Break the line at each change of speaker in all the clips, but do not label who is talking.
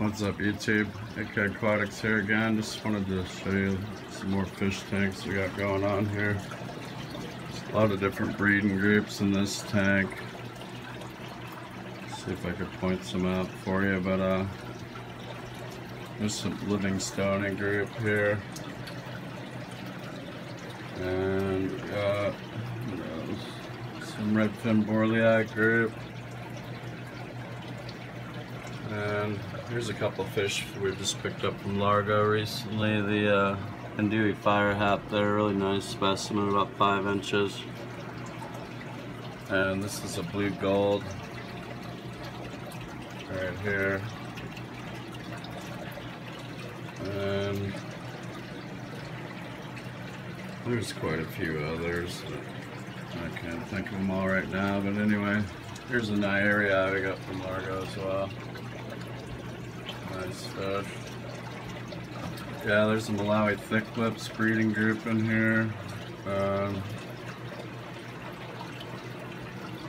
What's up YouTube? AK Aquatics here again. Just wanted to show you some more fish tanks we got going on here. There's a lot of different breeding groups in this tank. see if I could point some out for you, but uh, there's some Livingstone group here. And we got some redfin borleyi group. And here's a couple fish we just picked up from Largo recently. The uh, Andouille fire hat there, really nice specimen, about five inches. And this is a blue gold right here. And there's quite a few others. I can't think of them all right now, but anyway, here's a Naharii we got from Largo as well. Yeah, there's a Malawi thick lips breeding group in here. Um,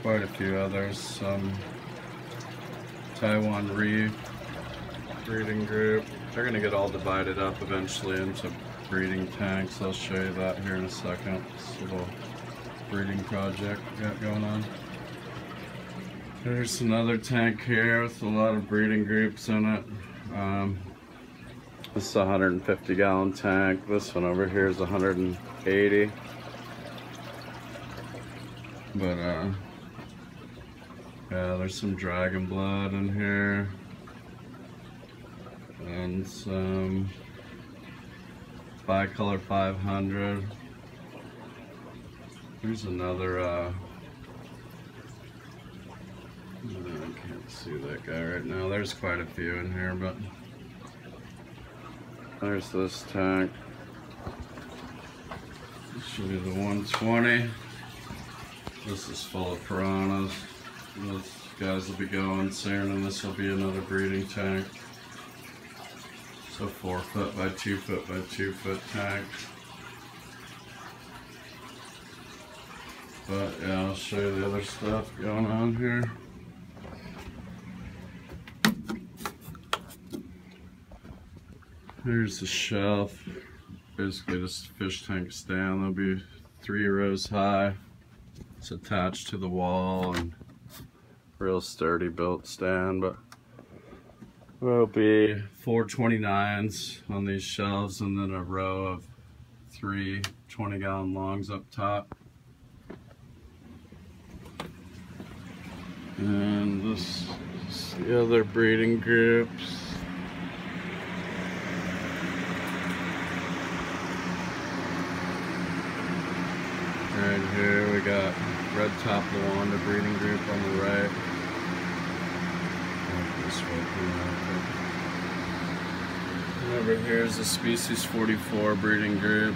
quite a few others. Some Taiwan Reef breeding group. They're going to get all divided up eventually into breeding tanks. I'll show you that here in a second. This little breeding project we got going on. There's another tank here with a lot of breeding groups in it. Um, this is a 150 gallon tank. This one over here is 180. But uh, yeah, there's some dragon blood in here. And some bicolor 500. Here's another uh, I can't see that guy right now. There's quite a few in here, but there's this tank. This should be the 120. This is full of piranhas. Those guys will be going soon, and this will be another breeding tank. So four foot by two foot by two foot tank. But yeah, I'll show you the other stuff going on here. Here's the shelf. Basically just fish tank stand. There'll be three rows high. It's attached to the wall and real sturdy built stand, but there'll be 429s on these shelves and then a row of three 20 gallon longs up top. And this is the other breeding groups. Right here we got red top Lwanda breeding group on the right. And over here is the species 44 breeding group.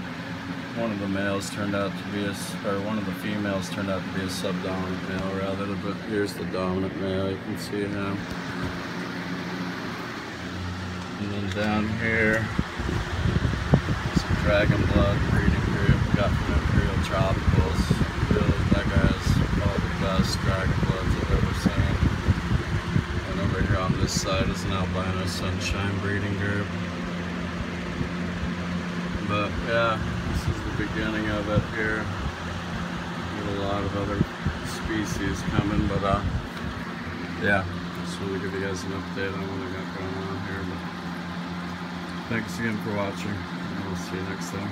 One of the males turned out to be a, or one of the females turned out to be a subdominant male rather, but here's the dominant male, you can see him. And then down here, some dragon blood breeding group we got from Imperial Tropicals. Really, that guy's all the best dragon bloods I've ever seen. And over here on this side is an albino sunshine breeding group. But yeah, this is the beginning of it here. A lot of other species coming, but uh, yeah, just wanted to give you guys an update on what I got going on here. But thanks again for watching, and we'll see you next time.